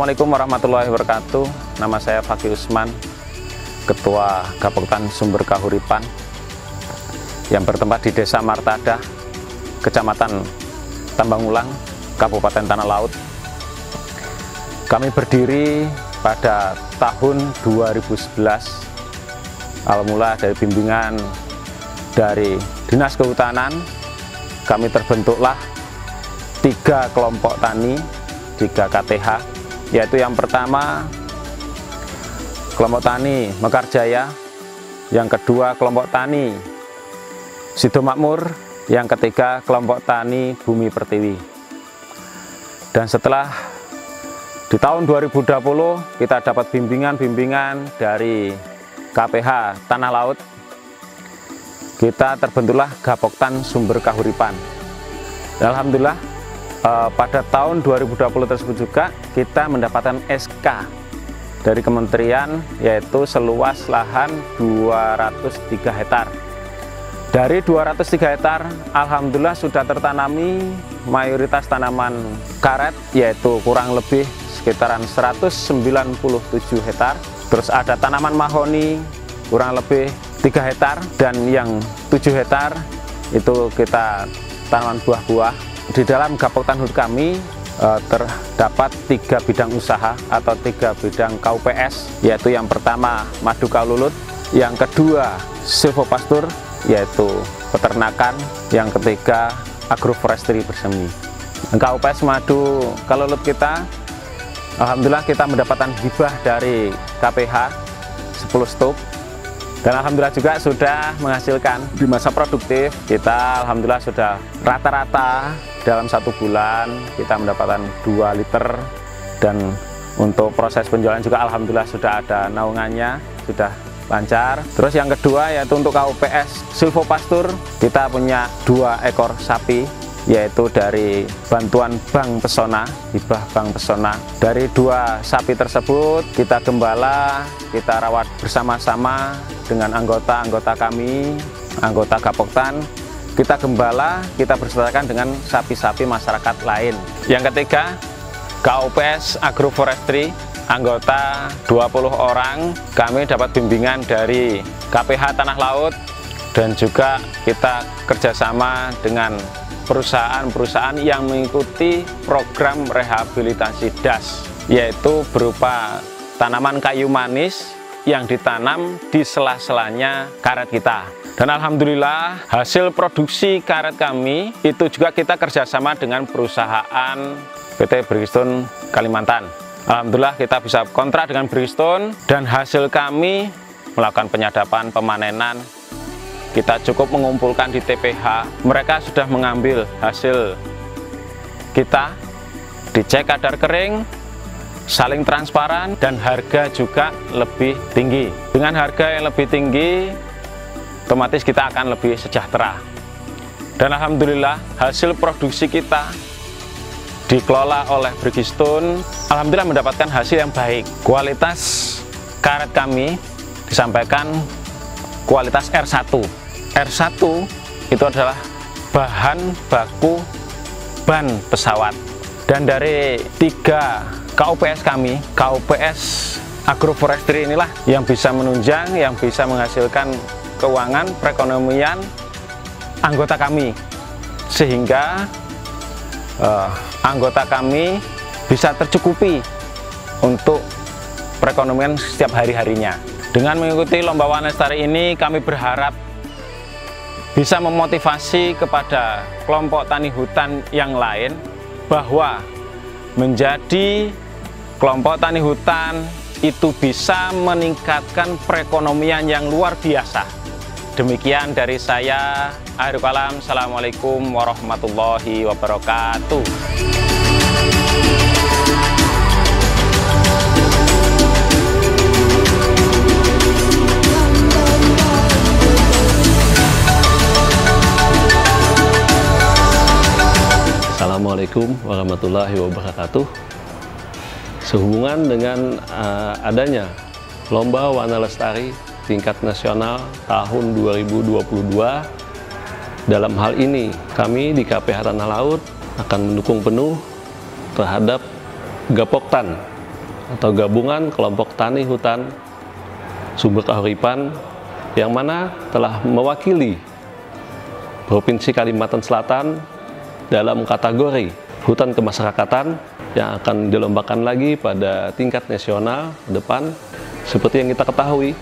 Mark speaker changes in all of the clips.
Speaker 1: Assalamualaikum warahmatullahi wabarakatuh. Nama saya Fakih Usman, Ketua Gapoktan Sumber Kahuripan yang bertempat di Desa Martada, Kecamatan Tambangulang, Kabupaten Tanah Laut. Kami berdiri pada tahun 2011 awal mula dari bimbingan dari Dinas Kehutanan kami terbentuklah tiga kelompok tani tiga KTH yaitu yang pertama kelompok tani Mekarjaya. Yang kedua kelompok tani Sido Makmur yang ketiga kelompok tani Bumi Pertiwi. Dan setelah di tahun 2020 kita dapat bimbingan-bimbingan dari KPH Tanah Laut. Kita terbentuklah Gapoktan Sumber Kahuripan. Alhamdulillah pada tahun 2020 tersebut juga kita mendapatkan SK dari kementerian yaitu seluas lahan 203 hektar. Dari 203 hektar Alhamdulillah sudah tertanami mayoritas tanaman karet yaitu kurang lebih sekitaran 197 hektar. Terus ada tanaman mahoni kurang lebih 3 hektar. Dan yang 7 hektar itu kita tanaman buah-buah di dalam Gapoktan Hut kami eh, terdapat tiga bidang usaha atau tiga bidang KUPS yaitu yang pertama madu kalulut yang kedua silvopastur yaitu peternakan yang ketiga agroforestry bersemi. KUPS madu kalulut kita Alhamdulillah kita mendapatkan hibah dari KPH 10 stok dan Alhamdulillah juga sudah menghasilkan di masa produktif kita Alhamdulillah sudah rata-rata dalam satu bulan kita mendapatkan 2 liter dan untuk proses penjualan juga Alhamdulillah sudah ada naungannya sudah lancar terus yang kedua yaitu untuk KUPS Silvopastur kita punya dua ekor sapi yaitu dari bantuan Bank Pesona, hibah Bank Pesona. Dari dua sapi tersebut kita gembala, kita rawat bersama-sama dengan anggota-anggota kami, anggota Gapoktan. Kita gembala, kita bersertakan dengan sapi-sapi masyarakat lain. Yang ketiga, KUPS Agroforestry, anggota 20 orang. Kami dapat bimbingan dari KPH Tanah Laut dan juga kita kerjasama dengan perusahaan-perusahaan yang mengikuti program rehabilitasi DAS yaitu berupa tanaman kayu manis yang ditanam di sela-selanya karet kita dan Alhamdulillah hasil produksi karet kami itu juga kita kerjasama dengan perusahaan PT Brigstone Kalimantan. Alhamdulillah kita bisa kontrak dengan Brigstone dan hasil kami melakukan penyadapan pemanenan. Kita cukup mengumpulkan di TPH mereka sudah mengambil hasil kita. Dicek kadar kering saling transparan dan harga juga lebih tinggi. Dengan harga yang lebih tinggi otomatis kita akan lebih sejahtera. Dan Alhamdulillah hasil produksi kita dikelola oleh Brigistone Alhamdulillah mendapatkan hasil yang baik. Kualitas karet kami disampaikan kualitas R1 R1 itu adalah bahan baku ban pesawat. Dan dari tiga KUPS kami KUPS agroforestry inilah yang bisa menunjang yang bisa menghasilkan keuangan perekonomian anggota kami sehingga uh, anggota kami bisa tercukupi untuk perekonomian setiap hari-harinya dengan mengikuti lomba Warna Lestari ini kami berharap bisa memotivasi kepada kelompok tani hutan yang lain bahwa menjadi kelompok tani hutan itu bisa meningkatkan perekonomian yang luar biasa. Demikian dari saya, Akhir Kalam. Assalamualaikum warahmatullahi wabarakatuh.
Speaker 2: Assalamualaikum warahmatullahi wabarakatuh. Sehubungan dengan uh, adanya Lomba Warna Lestari tingkat nasional tahun 2022, dalam hal ini kami di KPH Tanah Laut akan mendukung penuh terhadap Gapoktan atau gabungan kelompok tani hutan sumber kahuripan yang mana telah mewakili Provinsi Kalimantan Selatan dalam kategori hutan kemasyarakatan yang akan dilombakan lagi pada tingkat nasional depan. Seperti yang kita ketahui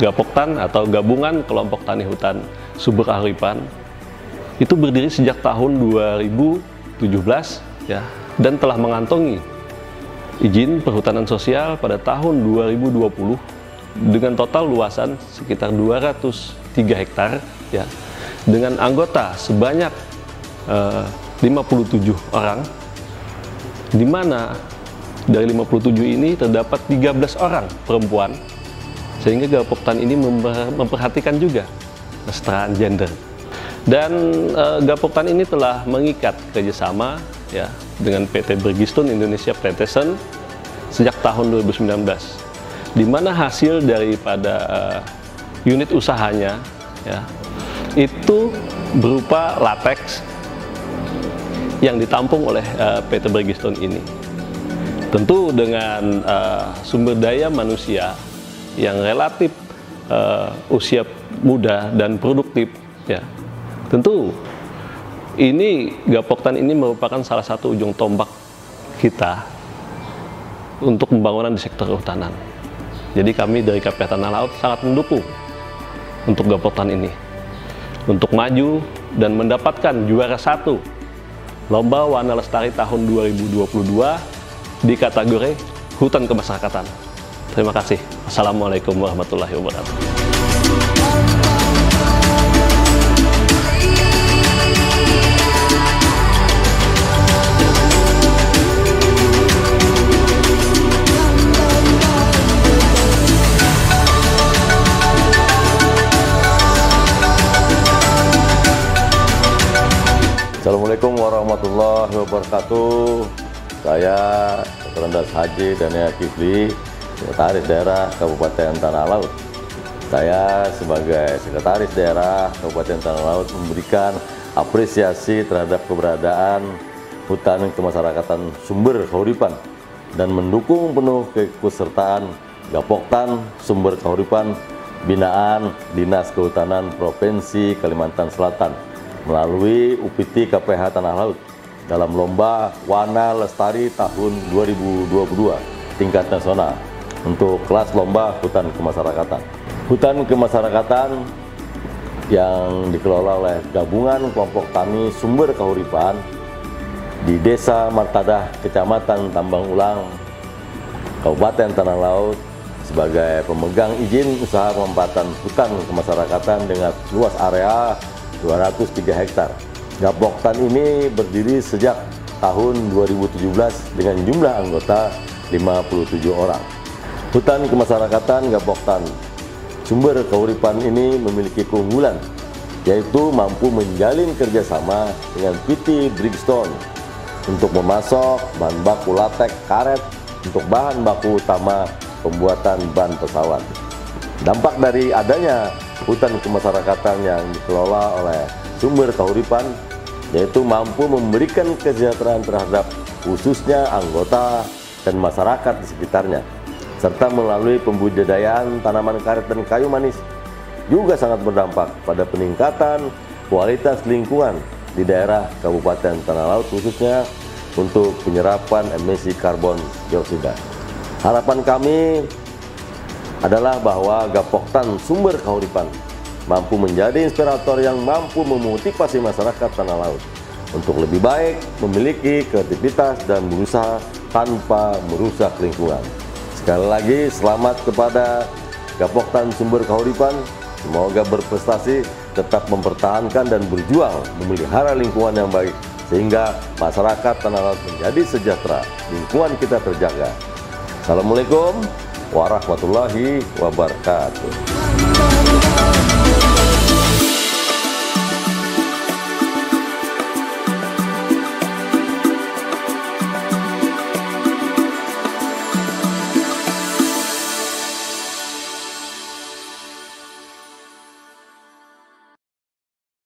Speaker 2: Gapoktan atau gabungan kelompok tani hutan sumber kahuripan itu berdiri sejak tahun 2017 ya dan telah mengantongi izin perhutanan sosial pada tahun 2020 dengan total luasan sekitar 203 hektar ya dengan anggota sebanyak eh, 57 orang di mana dari 57 ini terdapat 13 orang perempuan sehingga Gapoktan ini memperhatikan juga kesetaraan gender dan uh, Gapoktan ini telah mengikat kerjasama ya dengan PT Bergistun Indonesia Plantation sejak tahun 2019 di mana hasil daripada uh, unit usahanya ya itu berupa latex yang ditampung oleh uh, PT Bergistun ini. Tentu dengan uh, sumber daya manusia yang relatif uh, usia muda dan produktif, ya tentu ini Gapoktan ini merupakan salah satu ujung tombak kita untuk pembangunan di sektor kehutanan. Jadi kami dari KPH Tanah Laut sangat mendukung untuk Gapoktan ini untuk maju dan mendapatkan juara satu Lomba Warna Lestari tahun 2022 di kategori Hutan Kemasyarakatan. Terima kasih. Assalamualaikum warahmatullahi wabarakatuh.
Speaker 3: Assalamualaikum warahmatullahi wabarakatuh. Saya Rendas Haji Daniel Kifli, Sekretaris Daerah Kabupaten Tanah Laut. Saya sebagai Sekretaris Daerah Kabupaten Tanah Laut memberikan apresiasi terhadap keberadaan hutan kemasyarakatan sumber kahuripan dan mendukung penuh keikutsertaan Gapoktan Sumber Kahuripan binaan Dinas Kehutanan Provinsi Kalimantan Selatan melalui UPT KPH Tanah Laut dalam Lomba Warna Lestari tahun 2022 tingkat nasional untuk kelas lomba hutan kemasyarakatan. Hutan kemasyarakatan yang dikelola oleh gabungan kelompok tani sumber kahuripan di Desa Martadah, Kecamatan Tambang Ulang, Kabupaten Tanah Laut sebagai pemegang izin usaha penempatan hutan kemasyarakatan dengan luas area 203 hektar. Gapoktan ini berdiri sejak tahun 2017 dengan jumlah anggota 57 orang. Hutan kemasyarakatan Gapoktan sumber keuripan ini memiliki keunggulan yaitu mampu menjalin kerjasama dengan PT Brigstone untuk memasok bahan baku latek karet untuk bahan baku utama pembuatan ban pesawat. Dampak dari adanya hutan kemasyarakatan yang dikelola oleh sumber kahuripan yaitu mampu memberikan kesejahteraan terhadap khususnya anggota dan masyarakat di sekitarnya serta melalui pembudidayaan tanaman karet dan kayu manis juga sangat berdampak pada peningkatan kualitas lingkungan di daerah Kabupaten Tanah Laut khususnya untuk penyerapan emisi karbon dioksida. Harapan kami adalah bahwa Gapoktan sumber kahuripan mampu menjadi inspirator yang mampu memotivasi masyarakat tanah laut untuk lebih baik memiliki kreativitas dan berusaha tanpa merusak lingkungan. Sekali lagi selamat kepada Gapoktan sumber kahuripan. Semoga berprestasi, tetap mempertahankan dan berjuang memelihara lingkungan yang baik sehingga masyarakat tanah laut menjadi sejahtera, lingkungan kita terjaga. Assalamualaikum warahmatullahi wabarakatuh.